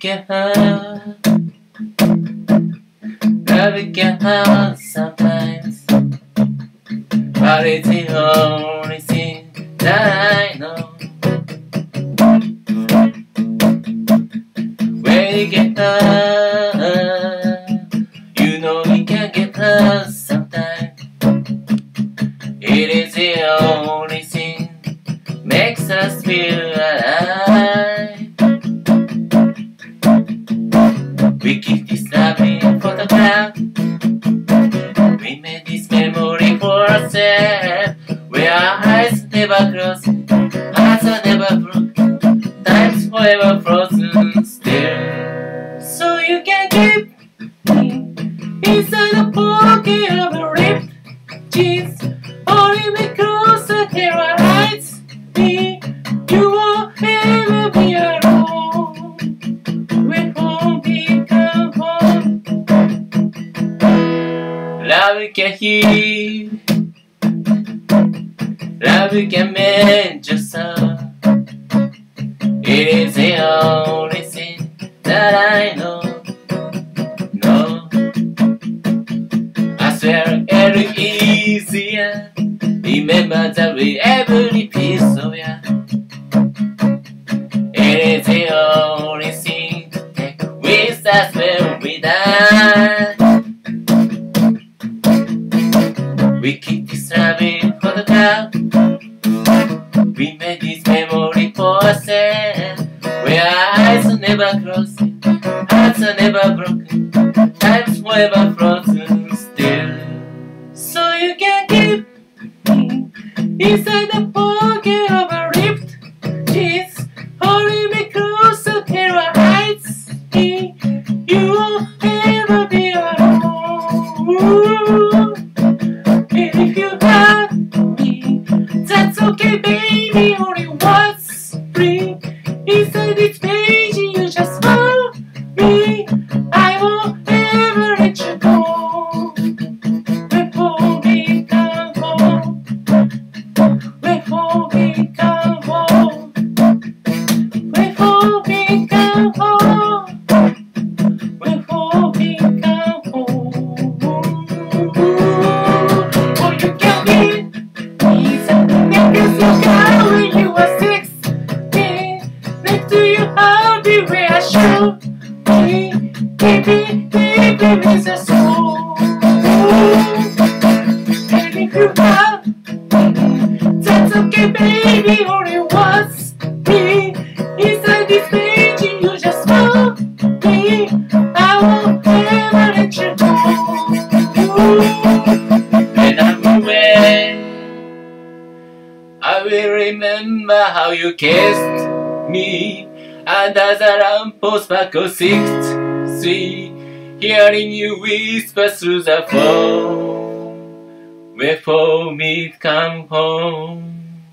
Love it can hurt sometimes. But it's the only thing that I know. When it get hurt, you know it can get hurt sometimes. It is the only thing makes us feel alive. We keep this love loving photograph. We made this memory for ourselves. Where our eyes never close, hearts are never broken, time's forever frozen still. So you can keep me inside the pocket of your ripped jeans, holding me Heal, love can mend your soul. It is the only thing that I know. No, I swear it'll easier. Remember that we every piece of ya. It is the only thing to take with We keep this loving for the cloud. We made this memory for ourselves. Where our eyes are never closing, hearts are never broken, time's forever frozen still. So you can keep inside the pocket of a ripped jeans, holding me till our eyes meet. You won't ever be alone. Baby, baby, is a soul. And if you that's okay, baby, I will remember how you kissed me under the lamppost back of Sixth Street, hearing you whisper through the phone. Wait for me to come home.